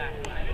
来。